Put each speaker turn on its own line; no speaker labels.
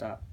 stop.